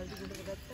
가지고 들어갔다.